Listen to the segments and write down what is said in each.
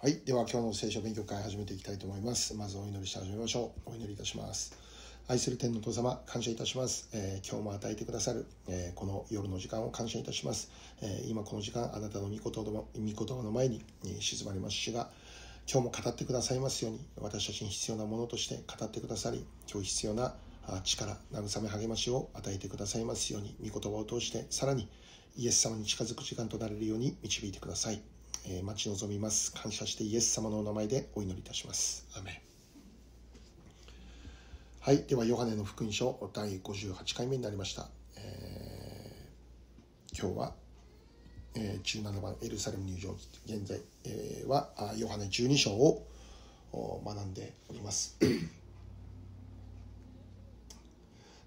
はい。では今日の聖書勉強会始めていきたいと思います。まずお祈りして始めましょう。お祈りいたします。愛する天の父様、感謝いたします。えー今日も与えてくださる、えーこの夜の時間を感謝いたします。えー今この時間、あなたの御言葉の御言葉の前に、えー静まります主が、今日も語ってくださいますように、私たちに必要なものとして語ってくださり、今日必要なあ力、慰め励ましを与えてくださいますように、御言葉を通して、さらにイエス様に近づく時間となれるように導いてください。えー待ち望みます。感謝してイエス様のお名前でお祈りいたします。アーメンはい。では、ヨハネの福音書第58回目になりました。えー今日は、えー17番エルサレム入場現在、えーはあヨハネ12章をお学んでおります。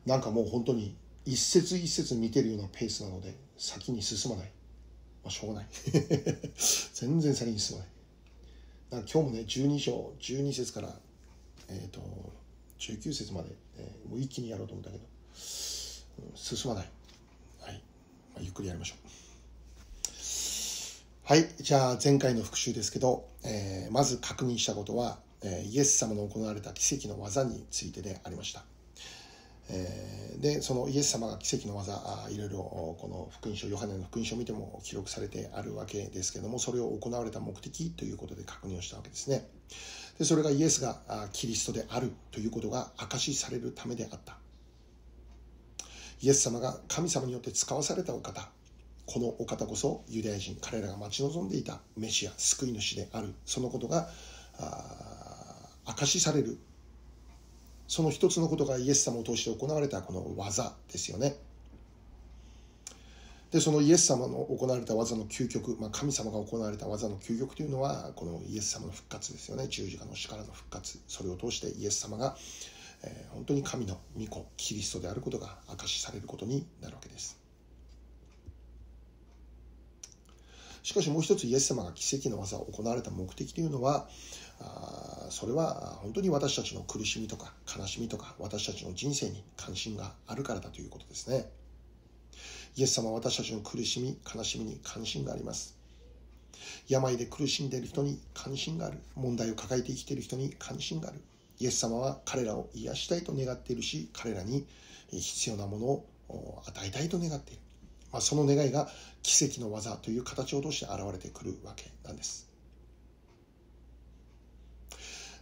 なんかもう本当に一節一節見てるようなペースなので先に進まない。まあ、しょうがない。全然先に進まない。だから今日もね、12章、12節から、えっ、と、19節まで、えーもう一気にやろうと思ったけど、うん進まない。はい。まあ、ゆっくりやりましょう。はい。じゃあ、前回の復習ですけど、えーまず確認したことは、えーイエス様の行われた奇跡の技についてでありました。えで、そのイエス様が奇跡の技、いろいろこの福音書、ヨハネの福音書を見ても記録されてあるわけですけども、それを行われた目的ということで確認をしたわけですね。で、それがイエスがキリストであるということが証しされるためであった。イエス様が神様によって使わされたお方、このお方こそユダヤ人、彼らが待ち望んでいたメシア、救い主である、そのことが証しされるその一つのことがイエス様を通して行われたこの技ですよね。で、そのイエス様の行われた技の究極、まあ、神様が行われた技の究極というのは、このイエス様の復活ですよね。十字架の死からの復活。それを通してイエス様が、えー本当に神の御子、キリストであることが証しされることになるわけです。しかしもう一つイエス様が奇跡の技を行われた目的というのは、あそれは本当に私たちの苦しみとか悲しみとか私たちの人生に関心があるからだということですね。イエス様は私たちの苦しみ、悲しみに関心があります。病で苦しんでいる人に関心がある。問題を抱えて生きている人に関心がある。イエス様は彼らを癒したいと願っているし、彼らに必要なものを与えたいと願っている。まあ、その願いが奇跡の技という形を通して現れてくるわけなんです。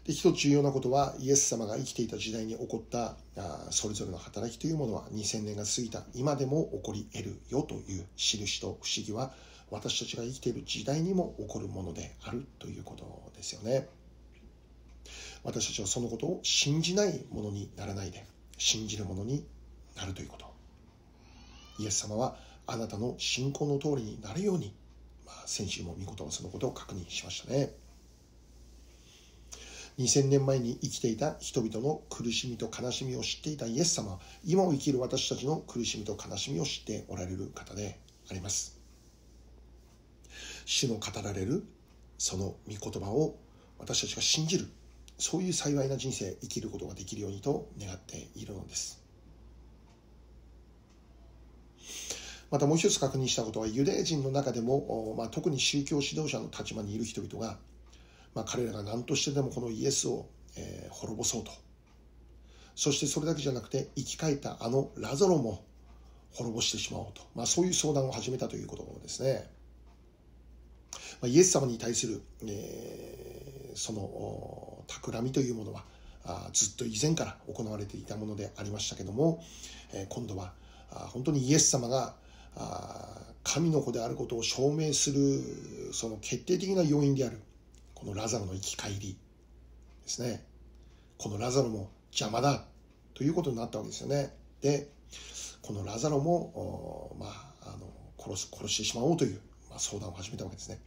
で一つ重要なことはイエス様が生きていた時代に起こったあそれぞれの働きというものは2000年が過ぎた今でも起こり得るよという印と不思議は私たちが生きている時代にも起こるものであるということですよね私たちはそのことを信じないものにならないで信じるものになるということイエス様はあなたの信仰の通りになるように、まあ、先週も見事はそのことを確認しましたね。2000年前に生きていた人々の苦しみと悲しみを知っていたイエス様は今を生きる私たちの苦しみと悲しみを知っておられる方であります。主の語られるその御言葉を私たちが信じるそういう幸いな人生生きることができるようにと願っているのです。またもう一つ確認したことはユダヤ人の中でも、まあ、特に宗教指導者の立場にいる人々がまあ、彼らが何としてでもこのイエスを、えー滅ぼそうと。そしてそれだけじゃなくて生き返ったあのラザロも滅ぼしてしまおうと、まあ、そういう相談を始めたということですね、まあ、イエス様に対する、えーその企みというものはあずっと以前から行われていたものでありましたけども、えー今度はあ本当にイエス様があ神の子であることを証明するその決定的な要因である。このラザロの生き返りですね。このラザロも邪魔だということになったわけですよね。で、このラザロも、まあ、あの殺す殺してしまおうという、まあ、相談を始めたわけですね。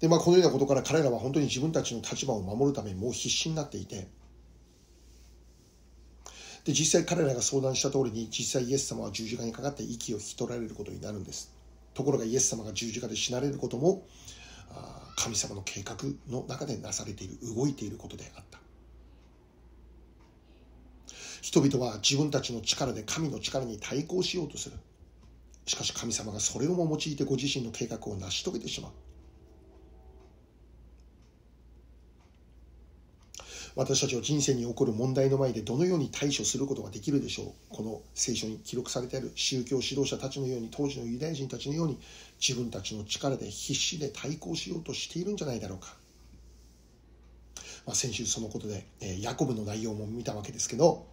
で、まあ、このようなことから彼らは本当に自分たちの立場を守るためにもう必死になっていて、で、実際彼らが相談した通りに、実際イエス様は十字架にかかって息を引き取られることになるんです。ところがイエス様が十字架で死なれることも神様の計画の中でなされている動いていることであった。人々は自分たちの力で神の力に対抗しようとする。しかし神様がそれをも用いてご自身の計画を成し遂げてしまう。私たちは人生に起こる問題の前でどのように対処することができるでしょう。この聖書に記録されてある宗教指導者たちのように当時のユダヤ人たちのように自分たちの力で必死で対抗しようとしているんじゃないだろうか、まあ、先週そのことで、えー、ヤコブの内容も見たわけですけど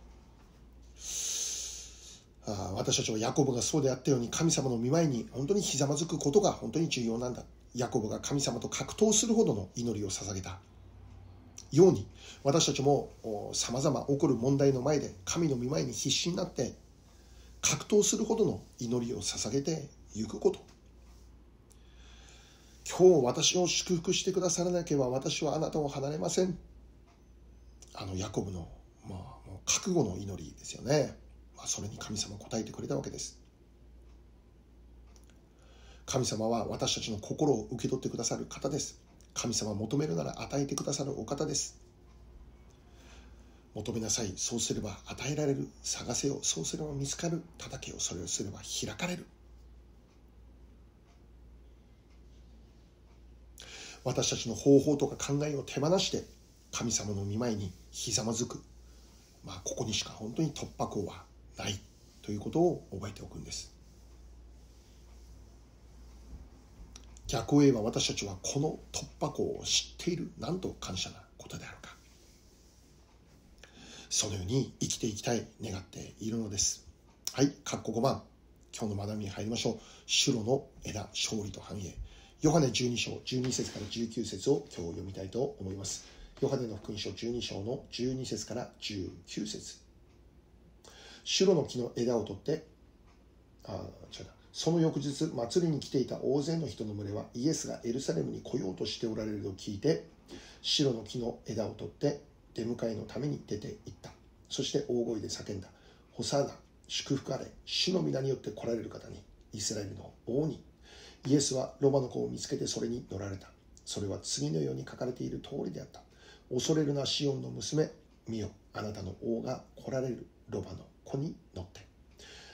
あ私たちはヤコブがそうであったように神様の見舞いに本当にひざまずくことが本当に重要なんだ。ヤコブが神様と格闘するほどの祈りを捧げた。ように私たちもさまざま起こる問題の前で神の御前に必死になって格闘するほどの祈りを捧げていくこと。今日私を祝福してくださらなければ私はあなたを離れません。あのヤコブの、まあ、覚悟の祈りですよね、まあ、それに神様答えてくれたわけです。神様は私たちの心を受け取ってくださる方です。神様求めるなら与えてくださるお方です。求めなさい。そうすれば与えられる探せよ。そうすれば見つかる。叩けよ。それをすれば開かれる。私たちの方法とか考えを手放して神様の御前にひざまずく、まあ、ここにしか本当に突破口はないということを覚えておくんです。逆を言えば私たちはこの突破口を知っているなんと感謝なことであるか。そのように生きていきたい願っているのです。はい括弧5番。今日の学びに入りましょう。主路の枝勝利と繁栄。ヨハネ12章12節から19節を今日読みたいと思います。ヨハネの福音書12章の12節から19節。主路の木の枝を取ってあ違うその翌日祭りに来ていた大勢の人の群れはイエスがエルサレムに来ようとしておられると聞いて白の木の枝を取って出迎えのために出て行った。そして大声で叫んだ。ホサーナ祝福あれ。主の皆によって来られる方にイスラエルの王にイエスはロバの子を見つけてそれに乗られた。それは次のように書かれている通りであった。恐れるなシオンの娘見よ。あなたの王が来られるロバの子に乗って。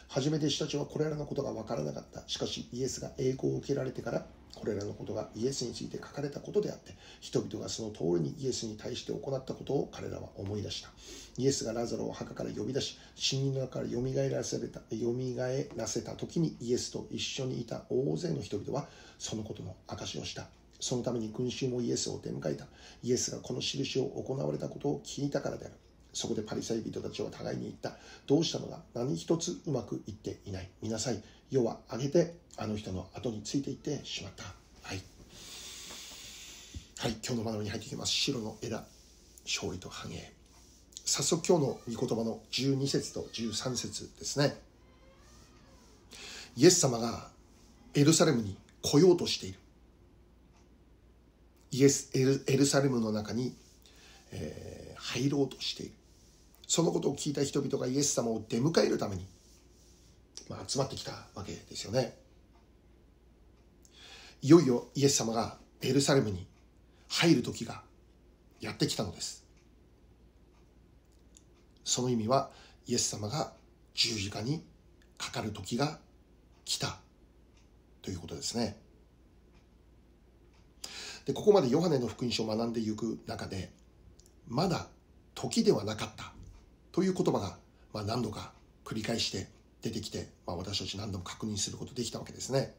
初め弟子たちはこれらのことが分からなかった。しかしイエスが栄光を受けられてからこれらのことがイエスについて書かれたことであって人々がその通りにイエスに対して行ったことを彼らは思い出したイエスがラザロを墓から呼び出し死人の中からよみがえらせたよみがえらせた時にイエスと一緒にいた大勢の人々はそのことの証しをしたそのために群衆もイエスを出迎えたイエスがこの印を行われたことを聞いたからであるそこでパリサイ人たちは互いに言った。どうしたのだ何一つうまくいっていない。見なさい。世は挙げてあの人の後についていってしまった。はい。はい、今日の学びに入っていきます。白の枝、勝利と繁栄。早速今日の御言葉の12節と13節ですね。イエス様がエルサレムに来ようとしている。イエスエルエルサレムの中に、えー、入ろうとしている。そのことを聞いた人々がイエス様を出迎えるために、まあ、集まってきたわけですよね。いよいよイエス様がエルサレムに入る時がやってきたのです。その意味はイエス様が十字架にかかる時が来たということですね。でここまでヨハネの福音書を学んでいく中でまだ時ではなかったという言葉が、まあ、何度か繰り返して出てきて、まあ、私たち何度も確認することできたわけですね。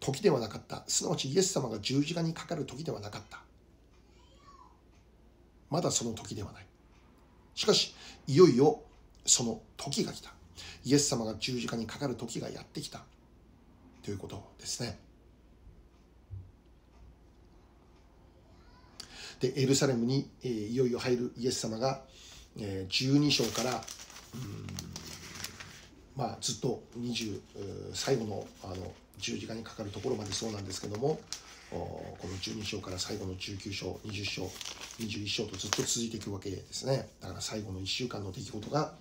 時ではなかった。すなわちイエス様が十字架にかかる時ではなかった。まだその時ではない。しかし、いよいよその時が来た。イエス様が十字架にかかる時がやってきた。ということですね。でエルサレムに、え、いよいよ入るイエス様が、え、12章からまあ、ずっと20最後のあの十字架にかかるところまでそうなんですけどもこの12章から最後の19章20章21章とずっと続いていくわけですね。だから最後の1週間の出来事が、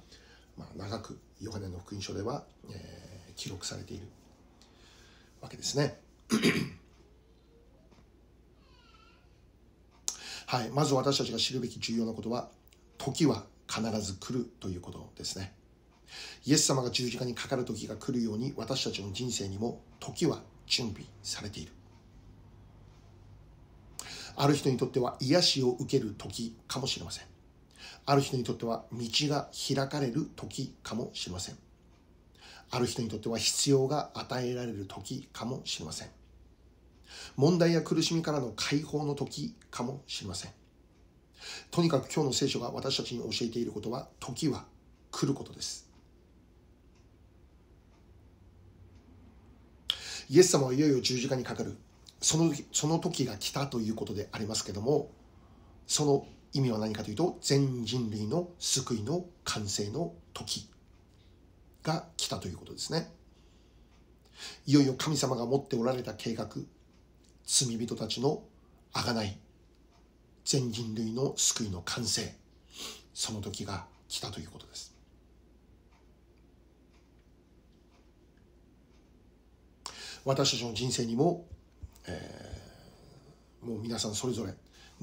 まあ、長くヨハネの福音書では、えー、記録されているわけですね。はい、まず私たちが知るべき重要なことは、時は必ず来るということですね。イエス様が十字架にかかる時が来るように、私たちの人生にも時は準備されている。ある人にとっては癒しを受ける時かもしれません。ある人にとっては道が開かれる時かもしれません。ある人にとっては必要が与えられる時かもしれません。問題や苦しみからの解放の時かもしれません。とにかく今日の聖書が私たちに教えていることは、時は来ることです。イエス様はいよいよ十字架にかかる。そのその時が来たということでありますけども、その意味は何かというと、全人類の救いの完成の時が来たということですね。いよいよ神様が持っておられた計画、罪人たちの贖い、全人類の救いの完成、その時が来たということです。私たちの人生にも、えー、もう皆さんそれぞれ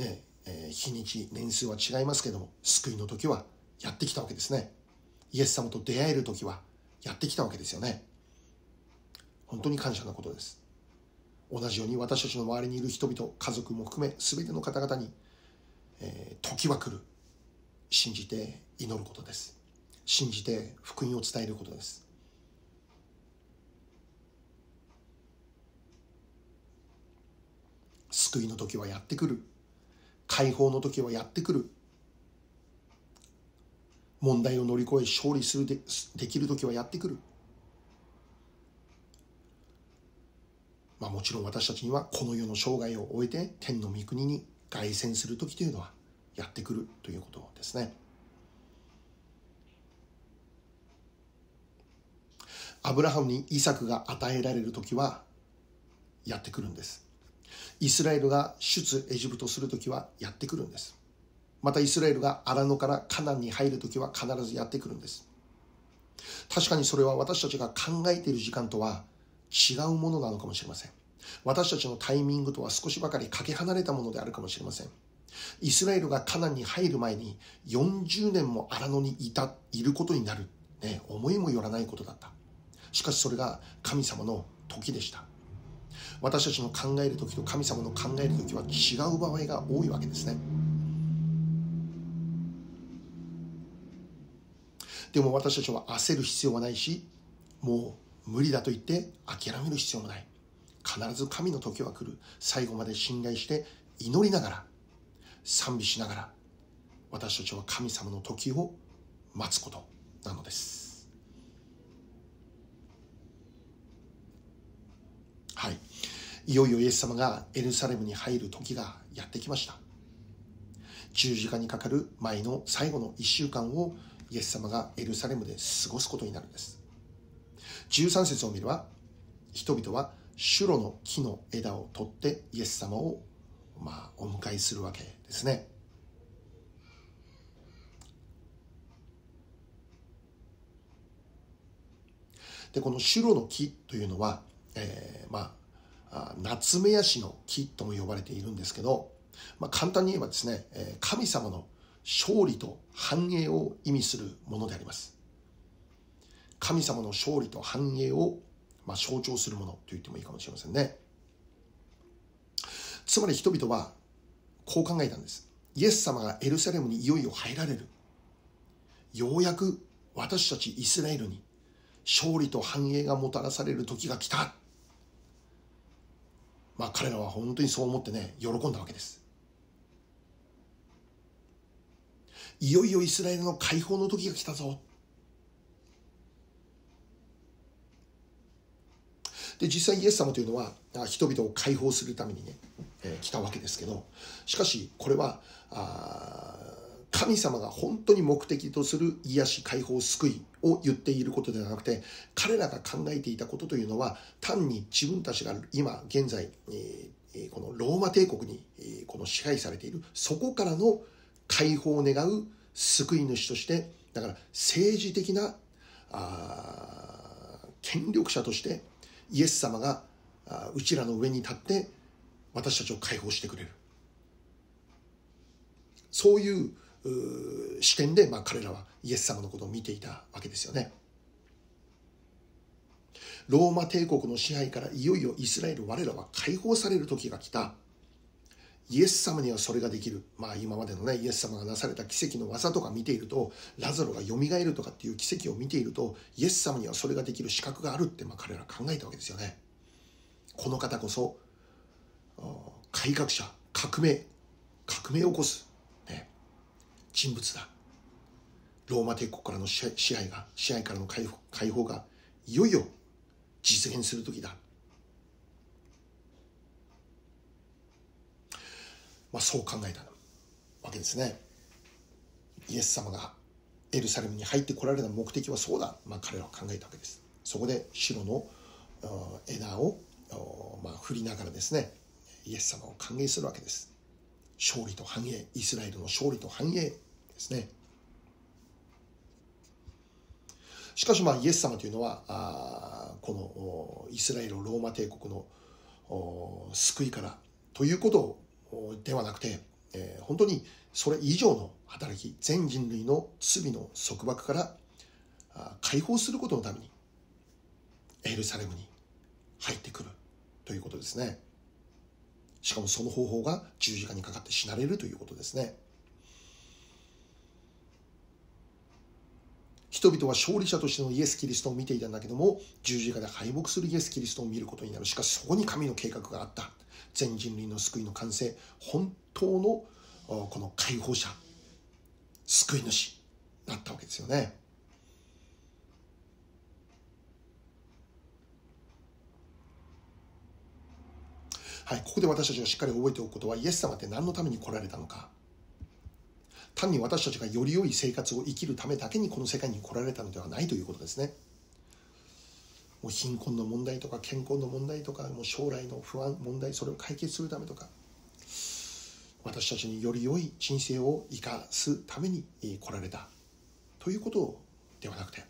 ね、えー、日にち年数は違いますけども救いの時はやってきたわけですね。イエス様と出会える時はやってきたわけですよね。本当に感謝なことです。同じように私たちの周りにいる人々家族も含め全ての方々に、時は来る。信じて祈ることです。信じて福音を伝えることです。救いの時はやってくる。解放の時はやってくる。問題を乗り越え勝利するでできる時はやってくる。まあもちろん私たちにはこの世の生涯を終えて天の御国に凱旋する時というのはやってくるということですねアブラハムにイサクが与えられる時はやってくるんですイスラエルが出エジプトするときはやってくるんです。またイスラエルが荒野からカナンに入るときは必ずやってくるんです。確かにそれは私たちが考えている時間とは違うものなのかもしれません。私たちのタイミングとは少しばかりかけ離れたものであるかもしれません。イスラエルがカナンに入る前に40年も荒野にいた、いることになる。ね、思いもよらないことだった。しかしそれが神様の時でした。私たちの考える時と神様の考える時は違う場合が多いわけですねでも私たちは焦る必要はないしもう無理だと言って諦める必要もない必ず神の時は来る。最後まで信頼して祈りながら賛美しながら私たちは神様の時を待つことなのです。はい。いよいよイエス様がエルサレムに入る時がやってきました。十字架にかかる前の最後の1週間をイエス様がエルサレムで過ごすことになるんです。13節を見れば人々はシュロの木の枝を取ってイエス様をまあお迎えするわけですねでこのシュロの木というのは、えー、まあナツメヤシの木とも呼ばれているんですけど、まあ、簡単に言えばですね、神様の勝利と繁栄を意味するものであります。神様の勝利と繁栄を、まあ、象徴するものと言ってもいいかもしれませんね。つまり人々はこう考えたんです。イエス様がエルサレムにいよいよ入られる。ようやく私たちイスラエルに勝利と繁栄がもたらされる時が来た。まあ彼らは本当にそう思ってね、喜んだわけです。いよいよイスラエルの解放の時が来たぞ。で、実際イエス様というのは人々を解放するためにね、えー、来たわけですけど、しかしこれは、あ神様が本当に目的とする癒し、解放、救いを言っていることではなくて、彼らが考えていたことというのは、単に自分たちが今現在、このローマ帝国にえこの支配されている、そこからの解放を願う救い主として、だから政治的なあ権力者としてイエス様がうちらの上に立って私たちを解放してくれる。そういう視点で、まあ、彼らはイエス様のことを見ていたわけですよね。ローマ帝国の支配からいよいよイスラエル我らは解放される時が来た。イエス様にはそれができる。まあ今までのね、イエス様がなされた奇跡の技とか見ていると、ラザロが蘇るとかっていう奇跡を見ていると、イエス様にはそれができる資格があるってまあ彼ら考えたわけですよね。この方こそ、改革者、革命、革命を起こす、ね、人物だ。ローマ帝国からの支配が、支配からの解放が、いよいよ実現する時だ。まあ、そう考えたわけですね。イエス様がエルサレムに入ってこられた目的はそうだ、まあ、彼らは考えたわけです。そこで白の枝を、まあ、振りながらですね、イエス様を歓迎するわけです。勝利と繁栄、イスラエルの勝利と繁栄ですね。しかしまあイエス様というのはあこのイスラエルローマ帝国の救いからということをではなくて、えー、本当にそれ以上の働き全人類の罪の束縛から解放することのためにエルサレムに入ってくるということですね。しかもその方法が十字架にかかって死なれるということですね。人々は勝利者としてのイエス・キリストを見ていたんだけども十字架で敗北するイエス・キリストを見ることになる。しかしそこに神の計画があった。全人類の救いの完成本当のこの解放者救い主だったわけですよねはいここで私たちがしっかり覚えておくことはイエス様って何のために来られたのか単に私たちがより良い生活を生きるためだけにこの世界に来られたのではないということですね。もう貧困の問題とか健康の問題とかもう将来の不安問題それを解決するためとか私たちにより良い人生を生かすために来られた。ということではなくて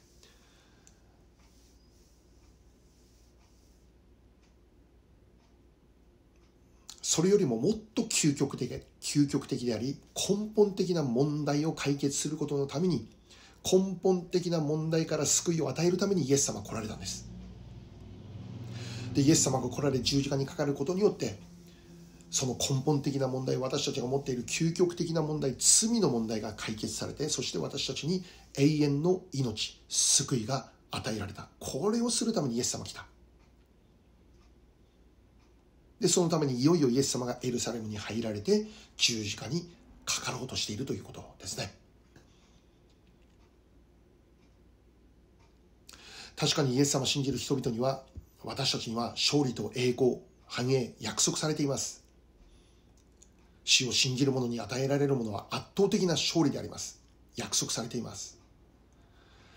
それよりももっと究極的究極的であり根本的な問題を解決することのために根本的な問題から救いを与えるためにイエス様は来られたんです。でイエス様が来られ十字架にかかることによってその根本的な問題私たちが持っている究極的な問題罪の問題が解決されてそして私たちに永遠の命救いが与えられた。これをするためにイエス様来た。でそのためにいよいよイエス様がエルサレムに入られて十字架にかかろうとしているということですね。確かにイエス様を信じる人々には私たちには勝利と栄光、繁栄、約束されています。死を信じる者に与えられるものは圧倒的な勝利であります。約束されています。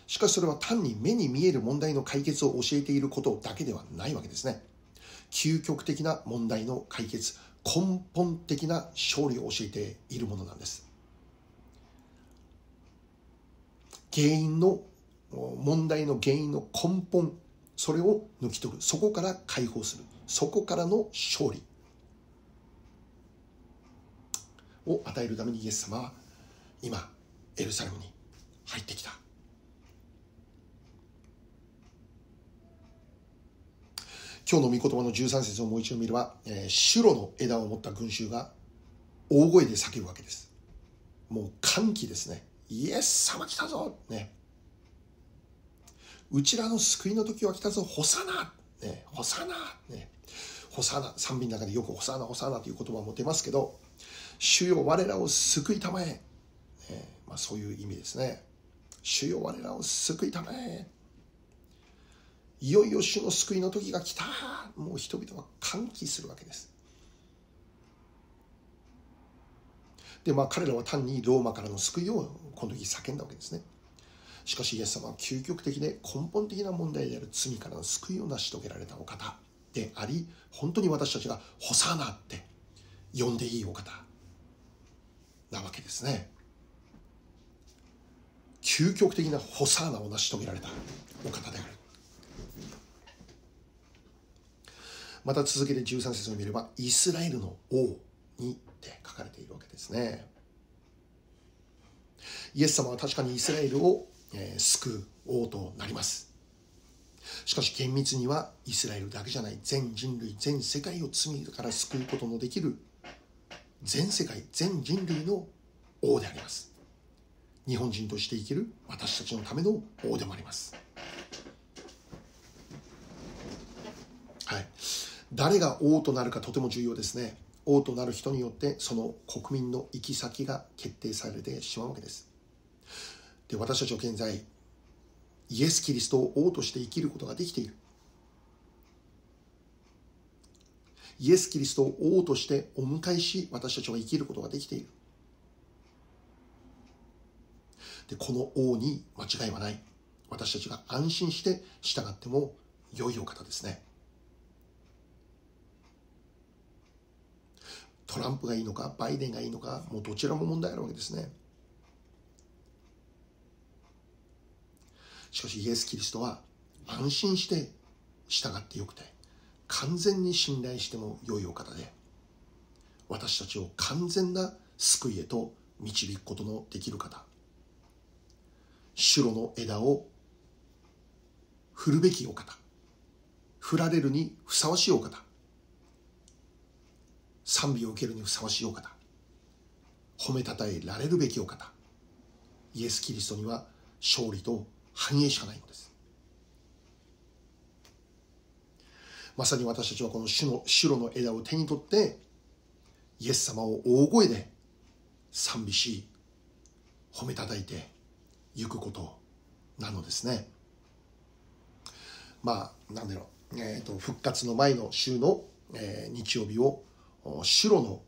しかしそれは単に目に見える問題の解決を教えていることだけではないわけですね。究極的な問題の解決、根本的な勝利を教えているものなんです。原因の問題の原因の根本それを抜き取る。そこから解放する。そこからの勝利を与えるためにイエス様は今エルサレムに入ってきた。今日の御言葉の13節をもう一度見れば、えー、白の枝を持った群衆が大声で叫ぶわけです。もう歓喜ですね。イエス様来たぞ。ね。うちらの救いの時は来たぞ、ホサナ、ね、ホサナ、ね、ホサナ、賛美の中でよくホサナ、ホサナという言葉も出ますけど、主よ我らを救いたまえ、ねまあ、そういう意味ですね。主よ我らを救いたまえ。いよいよ主の救いの時が来た。もう人々は歓喜するわけです。で、まあ彼らは単にローマからの救いをこの時叫んだわけですね。しかしイエス様は究極的で根本的な問題である罪からの救いを成し遂げられたお方であり本当に私たちがホサーナって呼んでいいお方なわけですね。究極的なホサーナを成し遂げられたお方である。また続けて13節を見ればイスラエルの王にって書かれているわけですね。イエス様は確かにイスラエルをえ、救う王となります。しかし厳密にはイスラエルだけじゃない。全人類全世界を罪から救うことのできる。全世界全人類の王であります。日本人として生きる。私たちのための王でもあります。はい。誰が王となるかとても重要ですね。王となる人によってその国民の行き先が決定されてしまうわけです。で私たちは現在イエス・キリストを王として生きることができている。イエス・キリストを王としてお迎えし私たちは生きることができている。でこの王に間違いはない。私たちが安心して従っても良いお方ですね。トランプがいいのかバイデンがいいのかもうどちらも問題あるわけですね。しかしイエス・キリストは安心して従ってよくて完全に信頼しても良いお方で私たちを完全な救いへと導くことのできる方。白の枝を振るべきお方。振られるにふさわしいお方。賛美を受けるにふさわしいお方。褒めたたえられるべきお方。イエス・キリストには勝利と繁栄しかないのです。まさに私たちはこの主の白の枝を手に取ってイエス様を大声で賛美し褒めたたいて行くことなのですね。まあなんだろう、えーと、復活の前の週の、えー、日曜日を白の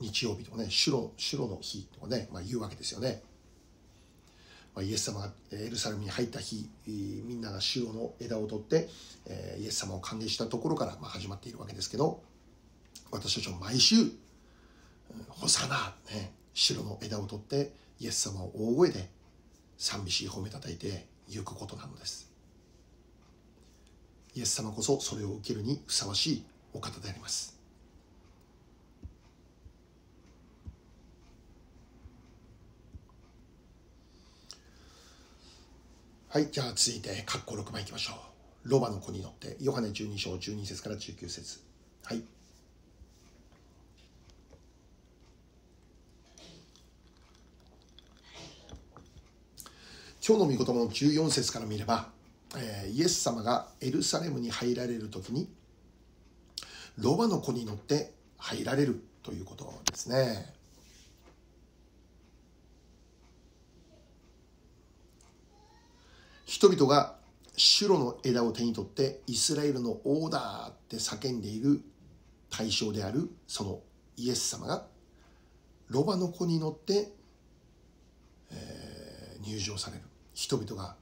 日曜日とかね白白の日とかね、まあ、言うわけですよね。まイエス様がエルサレムに入った日みんなが白の枝を取ってえイエス様を歓迎したところからま始まっているわけですけど私たちは毎週「ホサナ」ね白の枝を取ってイエス様を大声で賛美し褒めたたいて行くことなのです。イエス様こそそれを受けるにふさわしいお方であります。はい、じゃあ続いて、括弧6番いきましょう。ロバの子に乗って、ヨハネ12章12節から19節はい。今日の御言葉の14節から見れば、えー、イエス様がエルサレムに入られる時に、ロバの子に乗って入られるということですね。人々が白の枝を手に取ってイスラエルの王だって叫んでいる対象であるそのイエス様がロバの子に乗って、えー、入場される人々が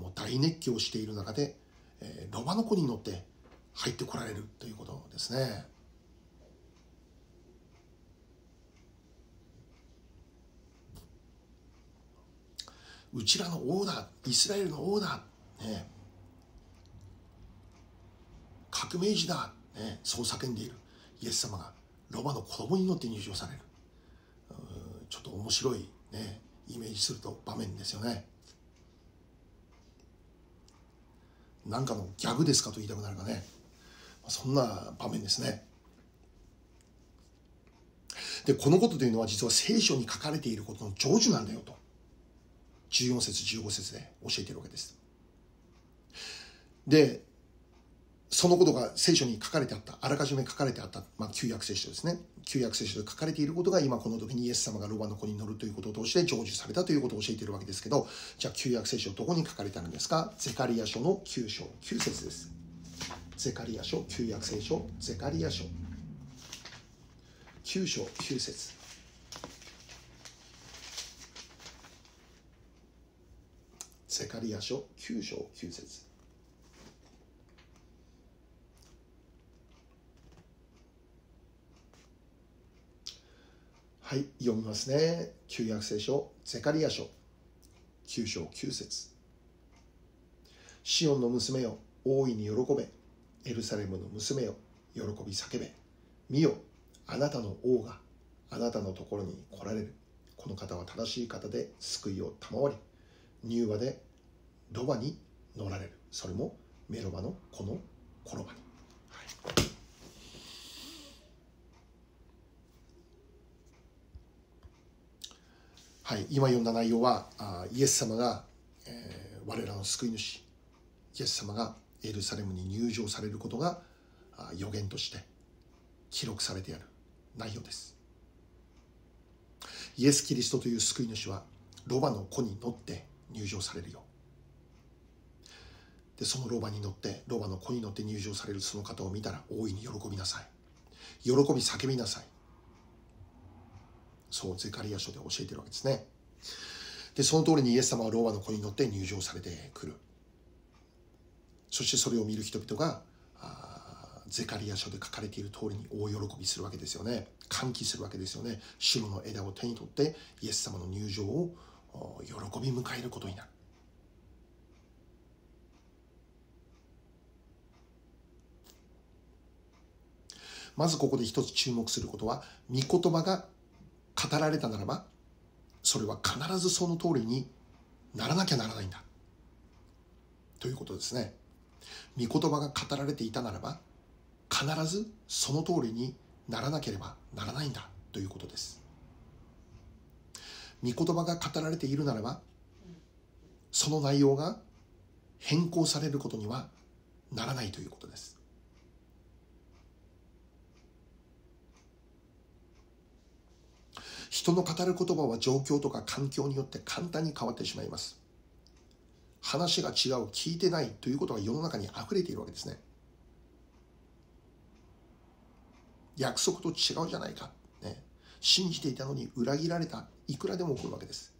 もう大熱狂している中で、えー、ロバの子に乗って入ってこられるということですね。うちらの王だイスラエルの王だ、ね、革命児だ、ね、そう叫んでいる。イエス様がロバの子供に乗って入場される。ちょっと面白い、ね、イメージすると場面ですよね。なんかのギャグですかと言いたくなるかね。そんな場面ですね。でこのことというのは実は聖書に書かれていることの成就なんだよと。14節15節で教えているわけです。で、そのことが聖書に書かれてあった、あらかじめ書かれてあった、まあ、旧約聖書ですね。旧約聖書で書かれていることが今この時にイエス様がロバの子に乗るということを通して成就されたということを教えているわけですけど、じゃあ旧約聖書どこに書かれてあるんですか？ゼカリア書の9章、9節です。ゼカリア書、旧約聖書、ゼカリア書。9章、9節セカリア書9章9節。はい読みますね。旧約聖書ゼカリア書9章9節。シオンの娘よ大いに喜べ。エルサレムの娘よ喜び叫べ。見よあなたの王があなたのところに来られる。この方は正しい方で救いを賜り。乳和でロバに乗られる。それもメロバのこの転ばに、はい、はい、今読んだ内容はあイエス様が、えー、我らの救い主。イエス様がエルサレムに入場されることが予言として記録されてある。内容です。イエス・キリストという救い主はロバの子に乗って入場されるよ。でそのロバに乗ってロバの子に乗って入場されるその方を見たら大いに喜びなさい。喜び叫びなさい。そうゼカリア書で教えてるわけですね。でその通りにイエス様はローマの子に乗って入場されてくる。そしてそれを見る人々がゼカリア書で書かれている通りに大喜びするわけですよね。歓喜するわけですよね。白の枝を手に取ってイエス様の入場を喜び迎えることになる。まずここで一つ注目することは御言葉が語られたならばそれは必ずその通りにならなきゃならないんだ。ということですね。御言葉が語られていたならば必ずその通りにならなければならないんだ。ということです。御言葉が語られているならばその内容が変更されることにはならないということです。人の語る言葉は状況とか環境によって簡単に変わってしまいます。話が違う聞いてないということが世の中に溢れているわけですね。約束と違うじゃないか、ね、信じていたのに裏切られた。いくらでも起こるわけです、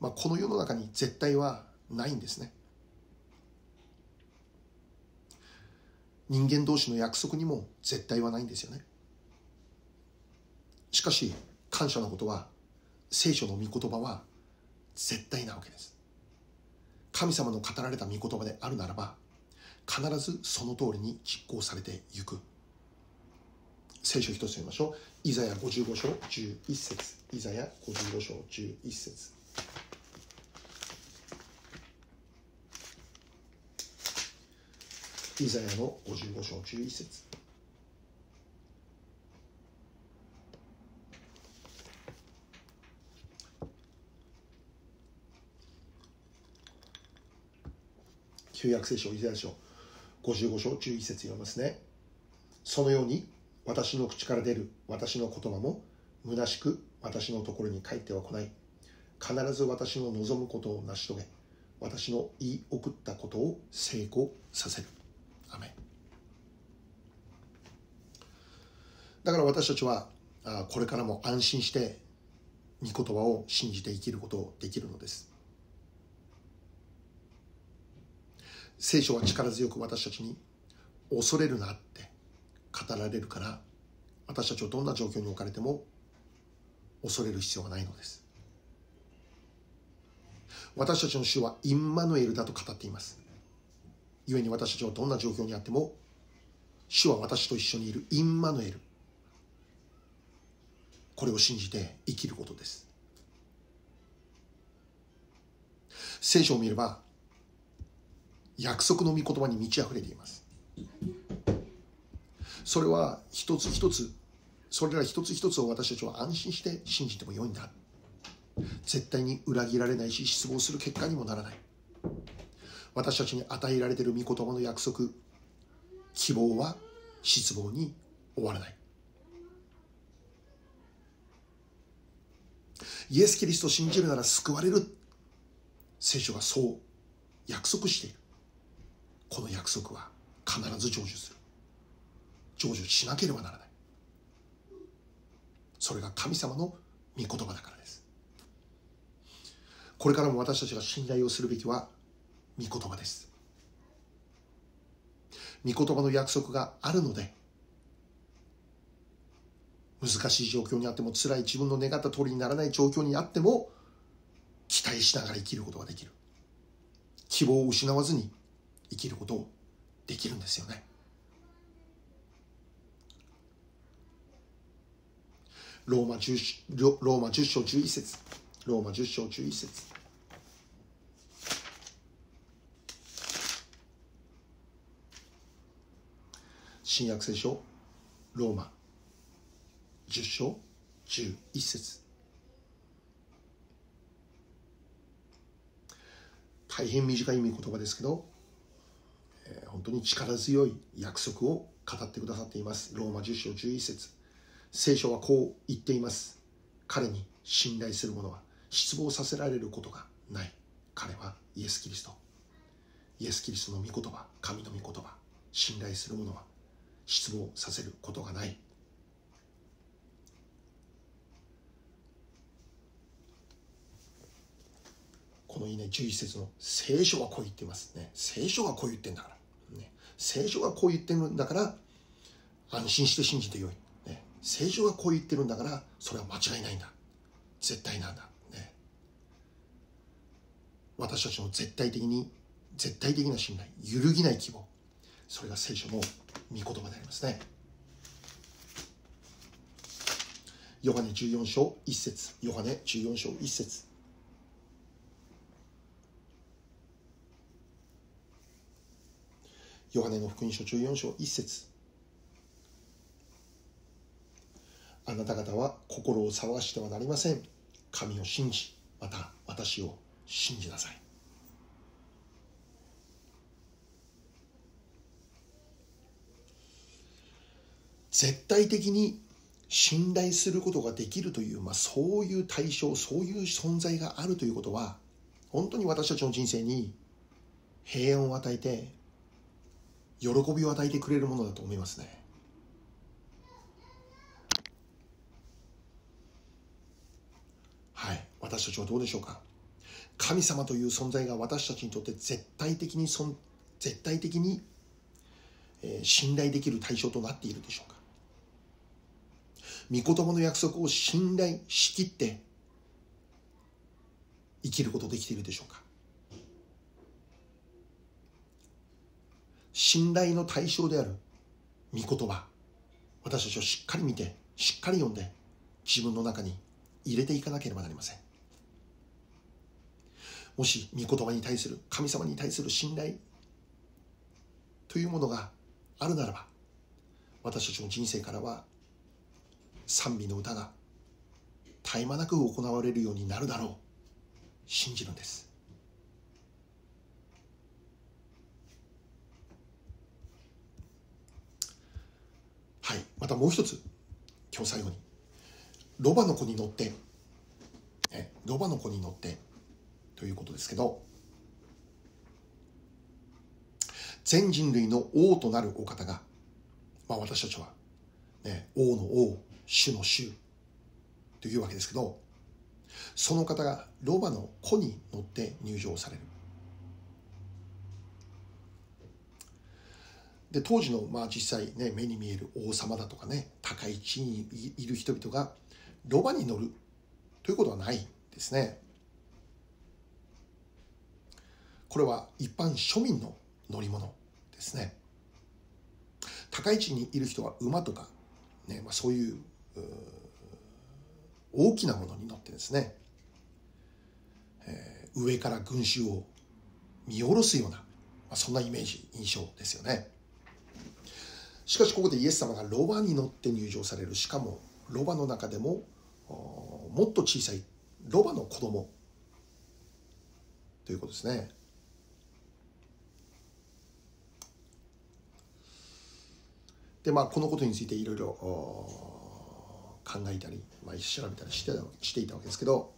まあ、この世の中に絶対はないんですね。人間同士の約束にも絶対はないんですよね。しかし感謝のことは聖書の御言葉は絶対なわけです。神様の語られた御言葉であるならば必ずその通りに実行されていく。聖書一つ読みましょう。イザヤ55章11節。イザヤ55章11節。イザヤの55章11節。旧約聖書イザヤ書55章11節読みますね。そのように私の口から出る私の言葉も虚しく私のところに帰っては来ない。必ず私の望むことを成し遂げ私の言い送ったことを成功させる。アメだから私たちはこれからも安心して御言葉を信じて生きることをできるのです。聖書は力強く私たちに恐れるなって語られるから私たちはどんな状況に置かれても恐れる必要がないのです。私たちの主はインマヌエルだと語っています。故に私たちはどんな状況にあっても主は私と一緒にいるインマヌエル。これを信じて生きることです。聖書を見れば約束の御言葉に満ち溢れています。それは一つ一つそれら一つ一つを私たちは安心して信じてもよいんだ。絶対に裏切られないし失望する結果にもならない。私たちに与えられている御言葉の約束希望は失望に終わらない。イエス・キリストを信じるなら救われる。聖書がそう約束している。この約束は必ず成就する。成就しなければならない。それが神様の御言葉だからです。これからも私たちが信頼をするべきは御言葉です。御言葉の約束があるので難しい状況にあっても辛い自分の願った通りにならない状況にあっても期待しながら生きることができる。希望を失わずに生きることをできるんですよね。ローマ 10, ローマ10章11節。ローマ10章11節。新約聖書ローマ10章11節。大変短い見言葉ですけど、えー、本当に力強い約束を語ってくださっています。ローマ10章11節。聖書はこう言っています。彼に信頼する者は失望させられることがない。彼はイエス・キリスト。イエス・キリストの御言葉神の御言葉信頼する者は失望させることがない。このいいね11節の聖書はこう言ってますね。聖書がこう言ってんだから、ね、聖書がこう言ってるんだから安心して信じてよい、聖書がこう言ってるんだからそれは間違いないんだ。絶対なんだ、ね、私たちの絶対的に絶対的な信頼揺るぎない希望。それが聖書の御言葉でありますね。ヨハネ14章1節。ヨハネ14章1節。ヨハネの福音書14章1節。あなた方は心を騒がしてはなりません。神を信じまた私を信じなさい。絶対的に信頼することができるという、まあ、そういう対象そういう存在があるということは本当に私たちの人生に平安を与えて喜びを与えてくれるものだと思いますねはい私たちはどうでしょうか？神様という存在が私たちにとって絶対的にそん絶対的に、えー、信頼できる対象となっているでしょうか？御言葉の約束を信頼しきって生きることできているでしょうか？信頼の対象である御言葉私たちをしっかり見てしっかり読んで自分の中に入れていかなければなりません。もし御言葉に対する神様に対する信頼というものがあるならば私たちの人生からは賛美の歌が絶え間なく行われるようになるだろう。信じるんです。はい。またもう一つ。今日最後に。ロバの子に乗って。えロバの子に乗って。ということですけど全人類の王となるお方が、まあ、私たちは、ね、王の王主の主というわけですけどその方がロバの子に乗って入場される。で当時のまあ実際ね目に見える王様だとかね高い地位にいる人々がロバに乗るということはないですね。これは一般庶民の乗り物ですね。高い地にいる人は馬とか、ねまあ、そういう大きなものに乗ってですね、えー、上から群衆を見下ろすような、まあ、そんなイメージ印象ですよね。しかしここでイエス様がロバに乗って入場される。しかもロバの中でももっと小さいロバの子供。ということですね。でまあこのことについていろいろ考えたり、まあ、調べたりしてしていたわけですけど。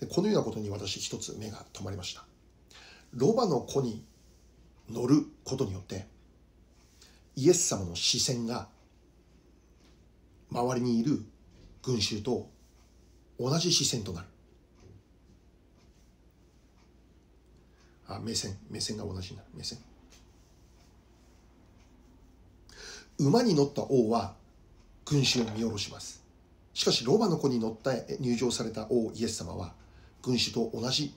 でこのようなことに私一つ目が止まりました。ロバの子に乗ることによってイエス様の視線が周りにいる群衆と同じ視線となる。あ目線目線が同じになる。目線。馬に乗った王は群衆を見下ろします。しかしロバの子に乗った入場された王イエス様は群衆と同じ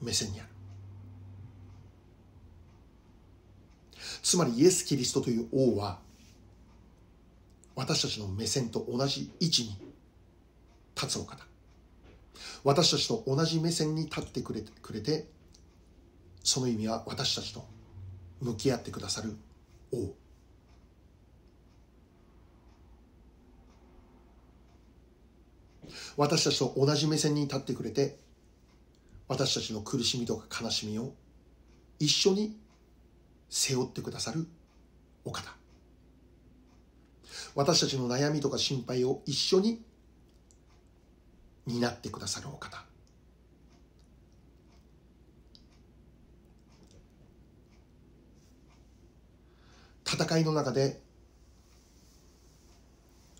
目線にある。つまりイエス・キリストという王は私たちの目線と同じ位置に立つお方。私たちと同じ目線に立ってくれくれてその意味は私たちと向き合ってくださる王。私たちと同じ目線に立ってくれて私たちの苦しみとか悲しみを一緒に背負ってくださるお方。私たちの悩みとか心配を一緒に担ってくださるお方。戦いの中で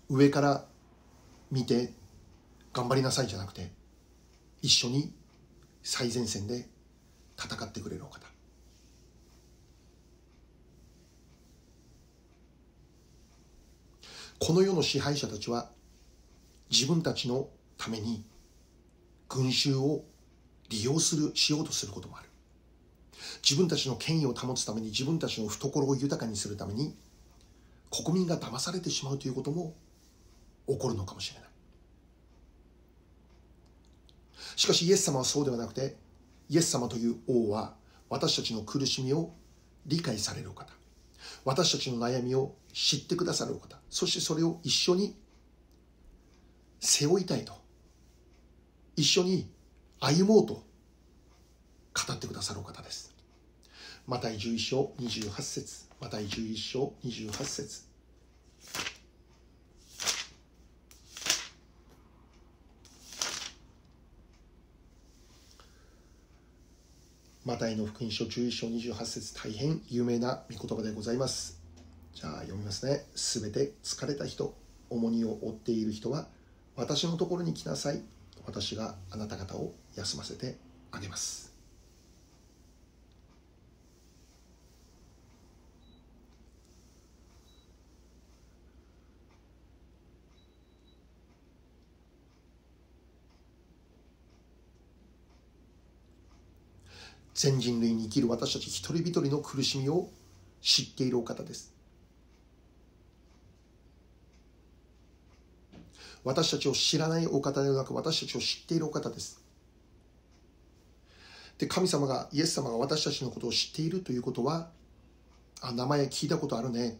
上から見て頑張りなさいじゃなくて一緒に最前線で戦ってくれるお方。この世の支配者たちは自分たちのために群衆を利用するしようとすることもある。自分たちの権威を保つために自分たちの懐を豊かにするために国民が騙されてしまうということも起こるのかもしれない。しかしイエス様はそうではなくてイエス様という王は私たちの苦しみを理解されるお方。私たちの悩みを知ってくださるお方。そしてそれを一緒に背負いたいと。一緒に歩もうと語ってくださるお方です。マタイ11章28節。マタイ11章28節。マタイの福音書11章28節大変有名な御言葉でございます。じゃあ読みますね。すべて疲れた人、重荷を負っている人は私のところに来なさい。私があなた方を休ませてあげます。全人類に生きる私たち一人一人の苦しみを知っているお方です。私たちを知らないお方ではなく私たちを知っているお方です。で神様がイエス様が私たちのことを知っているということはあ名前聞いたことあるね。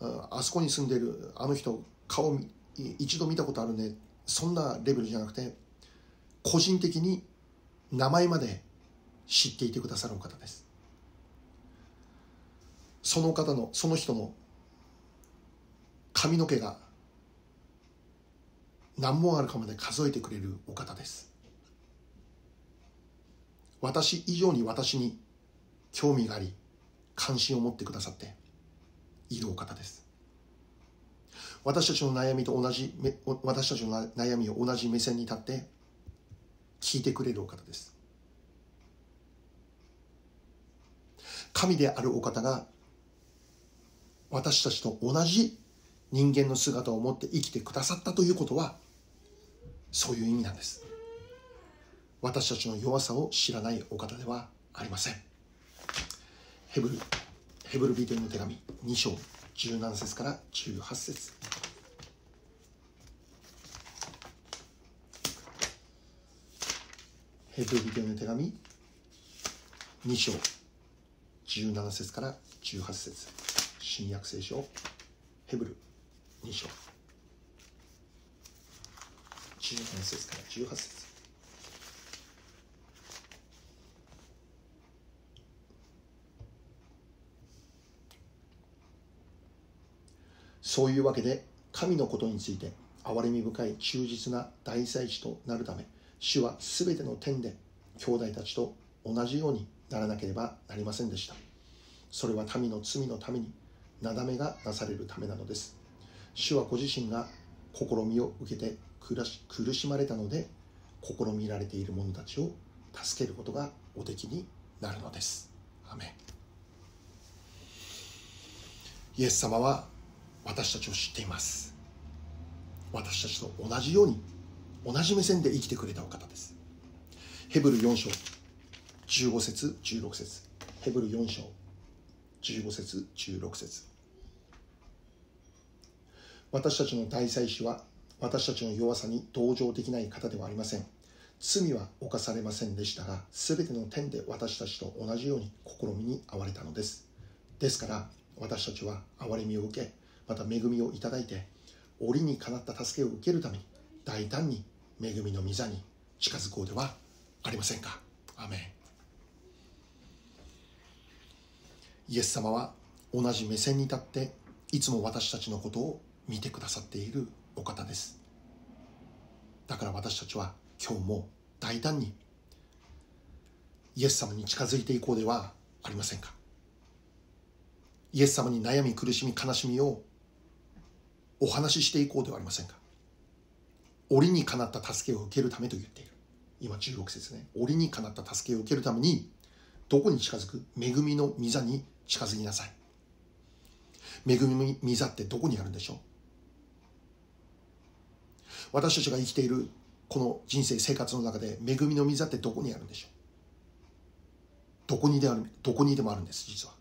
あそこに住んでるあの人顔一度見たことあるね。そんなレベルじゃなくて個人的に名前まで知っていてくださるお方です。その方のその人の髪の毛が何本あるかまで数えてくれるお方です。私以上に私に興味があり関心を持ってくださっているお方です。私たちの悩みと同じ私たちの悩みを同じ目線に立って聞いてくれるお方です。神であるお方が私たちと同じ人間の姿を持って生きてくださったということはそういう意味なんです。私たちの弱さを知らないお方ではありません。ヘブルヘブルビデオの手紙2章17節から18節。ヘブルビデオの手紙2章17節から18節。新約聖書ヘブル2章。17節から18節。そういうわけで神のことについて憐れみ深い忠実な大祭司となるため主はすべての点で兄弟たちと同じようにならなければなりませんでした。それは民の罪のためになだめがなされるためなのです。主はご自身が試みを受けて苦しまれたので試みられている者たちを助けることがおできになるのです。アメイエス様は私たちを知っています。私たちと同じように同じ目線で生きてくれたお方です。ヘブル4章15節16節。ヘブル4章。15節16節。私たちの大祭司は私たちの弱さに同情できない方ではありません。罪は犯されませんでしたが全ての点で私たちと同じように試みに遭われたのです。ですから私たちは憐れみを受けまた恵みをいただいて折にかなった助けを受けるために大胆に恵みの御座に近づこうではありませんか。アメン。イエス様は同じ目線に立っていつも私たちのことを見てくださっているお方です。だから私たちは今日も大胆にイエス様に近づいていこうではありませんか。イエス様に悩み苦しみ悲しみをお話ししていこうではありませんか。折にかなった助けを受けるためと言っている。今16節ね。折にかなった助けを受けるためにどこに近づく？恵みの御座に近づきなさい。恵みの御座ってどこにあるんでしょう？私たちが生きているこの人生生活の中で恵みの御座ってどこにあるんでしょう？どこにであるどこにでもあるんです実は。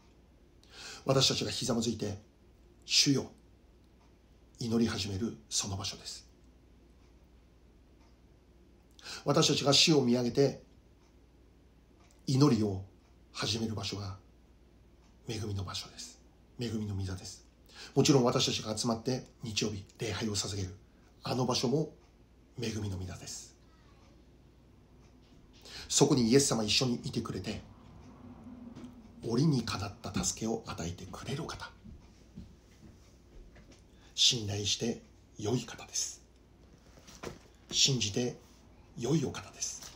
私たちがひざまずいて主よ祈り始めるその場所です。私たちが死を見上げて祈りを始める場所が恵みの場所です。恵みの御座です。もちろん私たちが集まって日曜日礼拝を捧げる。あの場所も恵みの御座です。そこにイエス様一緒にいてくれて折にかなった助けを与えてくれる方。信頼して良い方です。信じて良いお方です。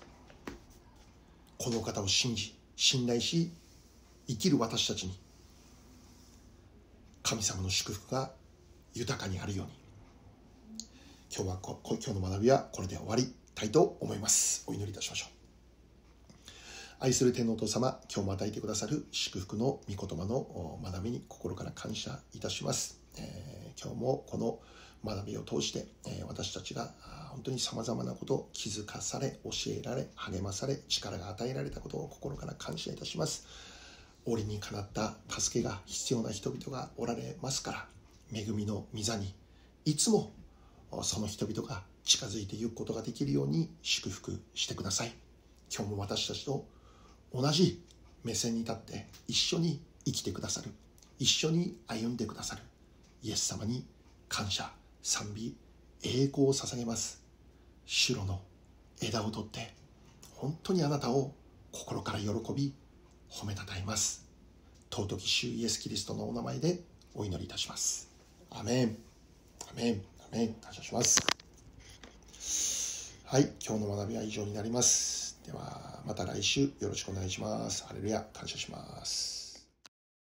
この方を信じ信頼し生きる私たちに神様の祝福が豊かにあるように。今日はこ今日の学びはこれで終わりたいと思います。お祈りいたしましょう。愛する天皇父様、今日も与えてくださる祝福の御言葉の学びに心から感謝いたします。えー、今日もこの学びを通して、え、私たちが本当に様々なことを気づかされ、教えられ、励まされ、力が与えられたことを心から感謝いたします。折にかなった助けが必要な人々がおられますから、恵みの御座にいつもその人々が近づいていくことができるように祝福してください。今日も私たちと同じ目線に立って一緒に生きてくださる一緒に歩んでくださるイエス様に感謝賛美栄光を捧げます。主の枝を取って本当にあなたを心から喜び褒めたたえます。尊き主イエス・キリストのお名前でお祈りいたします。アメン。アメン。アメン。感謝します。はい。今日の学びは以上になります。ではまた来週よろしくお願いします。ハレルヤ。感謝します。